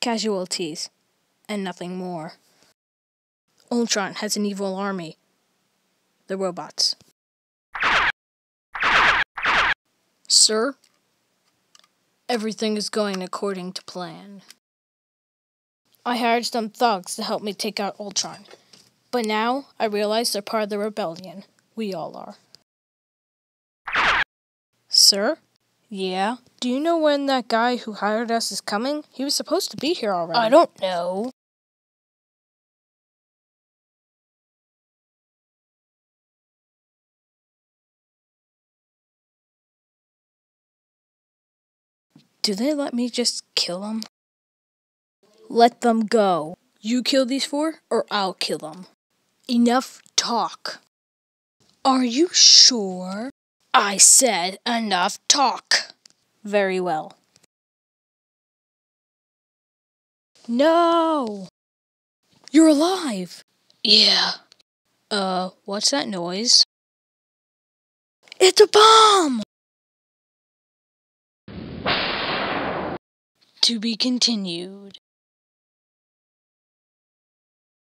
casualties, and nothing more. Ultron has an evil army. The robots. Sir, everything is going according to plan. I hired some thugs to help me take out Ultron, but now I realize they're part of the rebellion. We all are. Sir? Yeah? Do you know when that guy who hired us is coming? He was supposed to be here already. I don't know. Do they let me just kill them? Let them go. You kill these four, or I'll kill them. Enough talk. Are you sure? I said enough talk. Very well. No! You're alive! Yeah. Uh, what's that noise? It's a bomb! To be continued.